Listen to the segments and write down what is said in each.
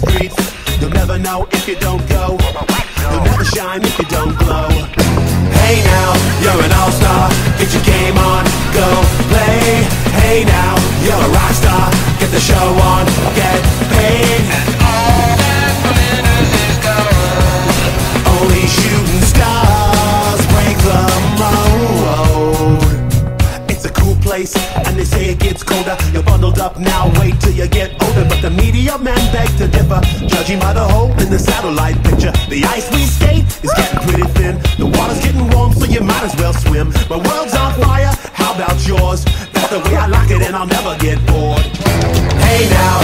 Streets? You'll never know if you don't go. You'll never shine if you don't glow. Hey now, you're an all-star. Get your game on, go play. Hey now, you're a rock star. Get the show on, get paid. And all that matters is gold. Only shooting stars break the mold. It's a cool place, and they say it gets colder. You're bundled up now, wait till you get But the media men beg to differ, judging by the hole in the satellite picture. The ice we skate is getting pretty thin. The water's getting warm, so you might as well swim. My world's on fire, how about yours? That's the way I like it, and I'll never get bored. Hey now,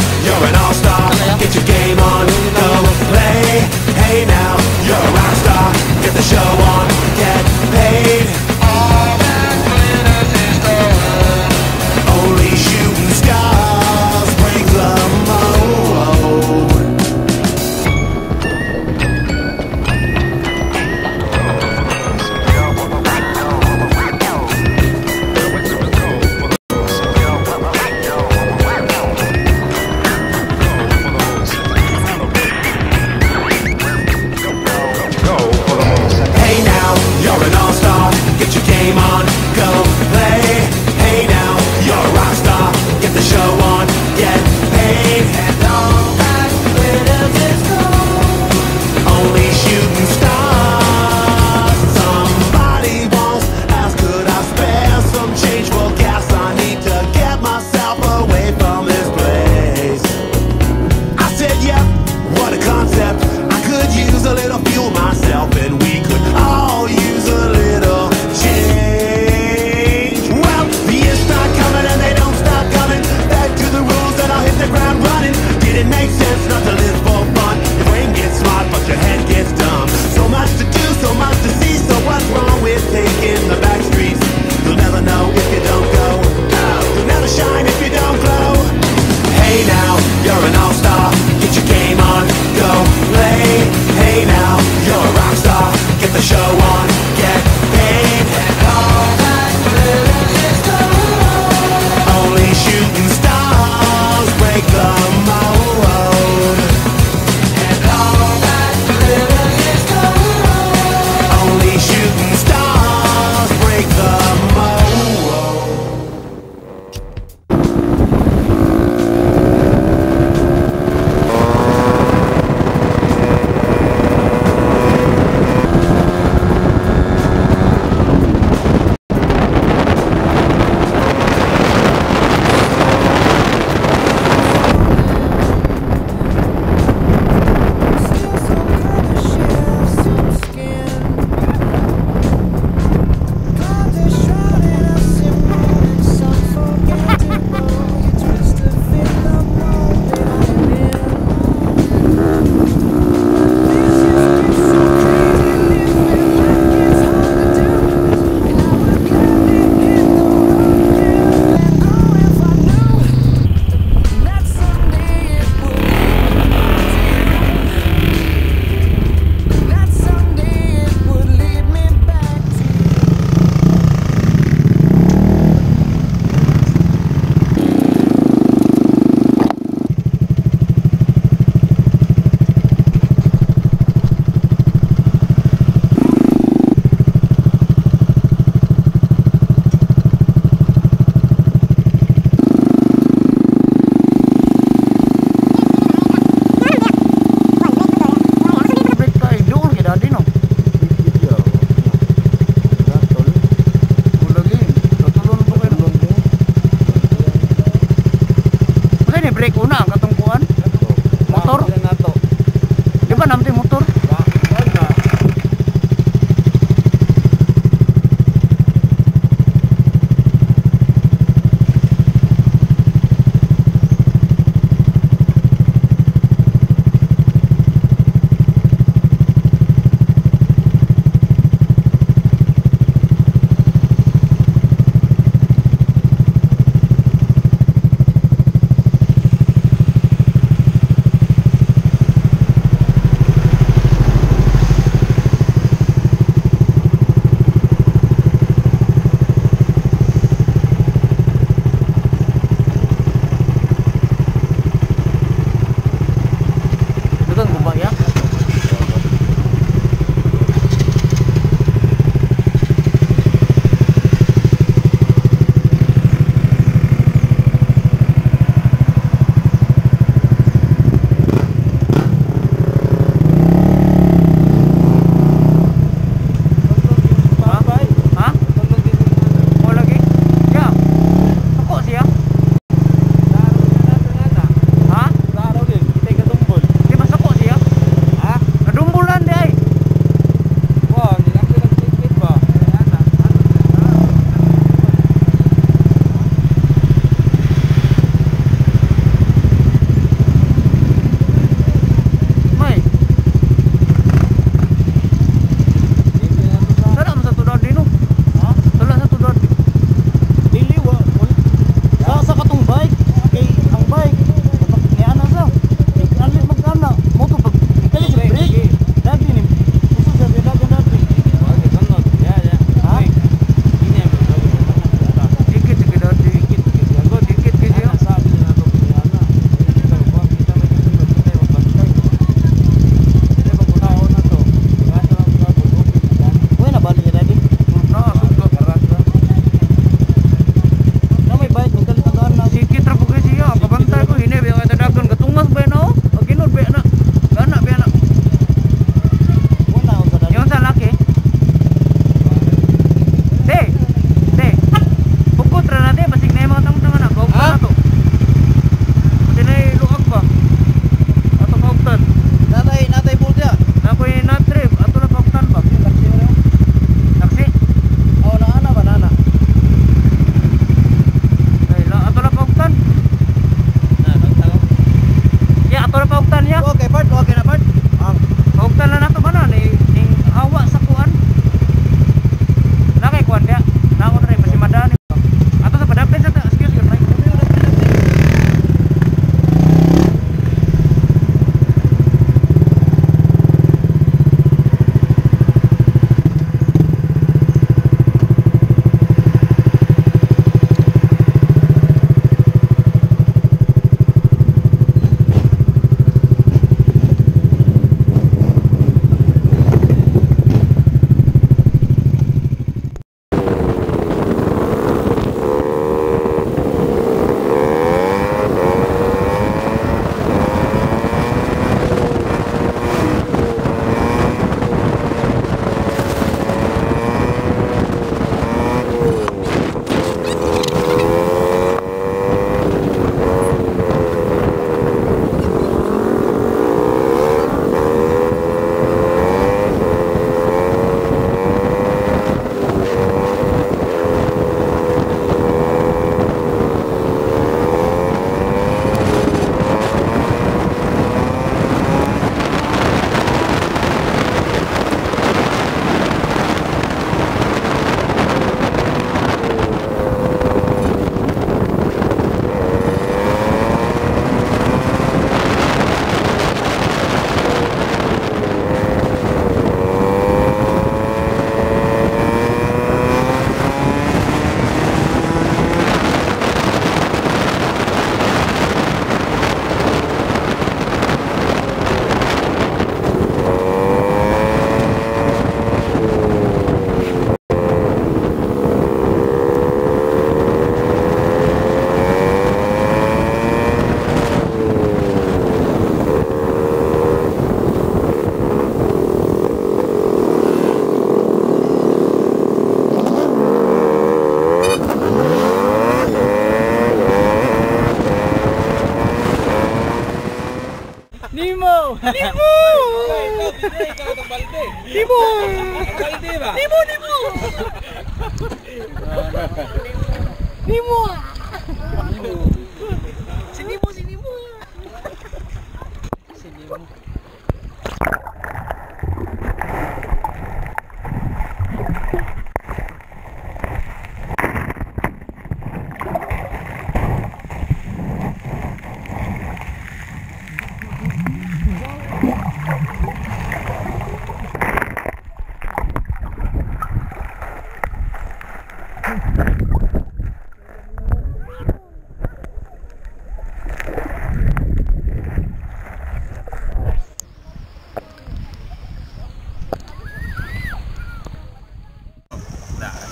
尼莫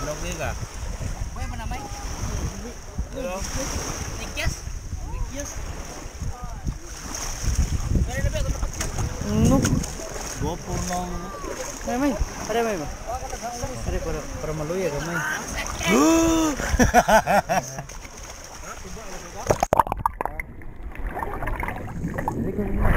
blog ini kah? Gue apa namanya? Halo. Nikias. Nikias. Dari lebih atau tempat? Nuk. Gue purno. Ada main? Ada main bang? Ada per per melu ya kami. Huh. Jadi kan.